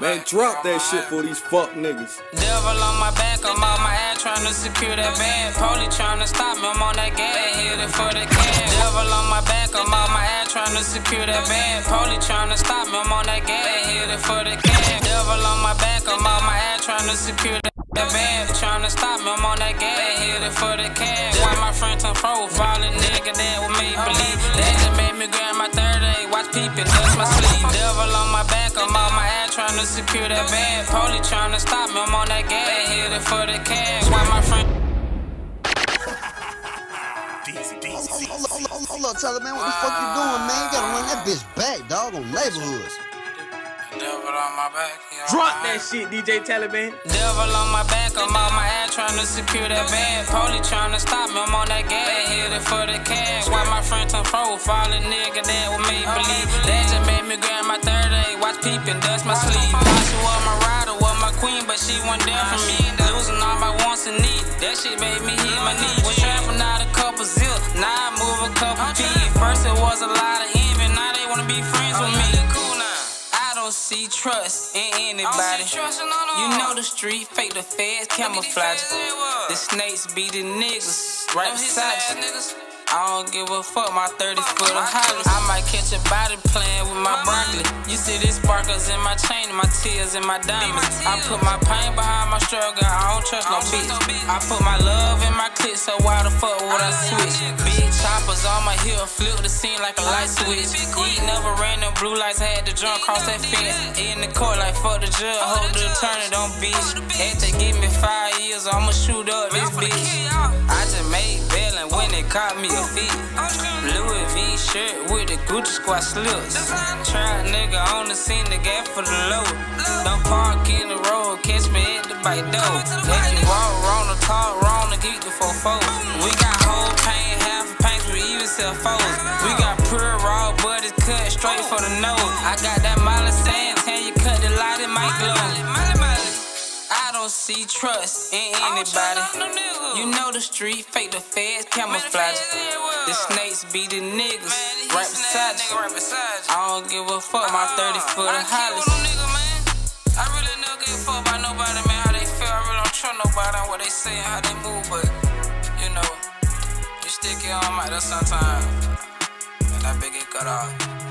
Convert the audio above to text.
Man, drop that shit for these fuck niggas. Devil on my back, I'm on my ass trying to secure that bag. Police trying to stop me, I'm on that gas, hit it for the cash. Devil on my back, I'm on my ass trying to secure that bag. Police trying to stop me, I'm on that gas, hit it for the cash. Devil on my back, I'm on my ass trying to secure that bag. Trying to stop me, I'm on that gas, hit it for the cash. Why my friend turn profile, nigga that with me believe. That just made me grab my third A, watch peeping, touch my sleeve. Devil on my back, I'm on my ass trying to secure that bag. Police trying to stop me, I'm on that gas, hit it for the cash. Hold up, hold up, hold up, hold up, Tyler, man. What the fuck you doing, man? You gotta run that bitch back, dog, on neighborhoods. Devil on my back, Drop that shit, DJ Taliban. Devil on my back, I'm on my ass trying to secure that bag. Police trying to stop me, I'm on that gas, hit it for the cash. Why my friend turn profile, a nigga that with me believe. That just made me grab my third A, watch peeping, dust my sleeve. Thought she was my rider, was my queen, but she wasn't there for me. Losing all my wants and needs, that shit made me hit my knees. Was trapping out a couple zip, couple. First it was a lot of envy, now they wanna be friends with me. I don't see trust in anybody. You know the street, fake the feds, camouflage. The snakes be the niggas right beside you. I don't give a fuck, my 30 foot of hollis. I might catch a body playing with my broccoli. You see these sparkles in my chain, my tears in my diamonds. I put my pain behind my struggle, I don't trust no bitch. I put my love in my clip, so why the fuck would I switch? Big choppers on my heel, flip the scene like a light switch. He never ran them blue lights, had to jump cross that fence. In the court like fuck the judge, hold the attorney, don't bitch. To give me five years, I'ma shoot up this bitch. They caught me a feet. Louis V shirt with the Gucci squad slips. Trap nigga on the scene, the gap for the low. Don't park in the road, catch me at the bike door. If you walk wrong or talk wrong, keep the four four. We got whole paint, half a paint, we even sell foes. We got pure raw, but it's cut straight for the nose. I got that see trust in anybody. You know the street, fake the feds, camouflage. The snakes be the niggas right beside you. I don't give a fuck, my uh, 30 foot of hollis. I really don't give a fuck about nobody, man, how they feel. I really don't trust nobody on what they say and how they move, but you know, you stick your arm out there sometime, and that big get cut off.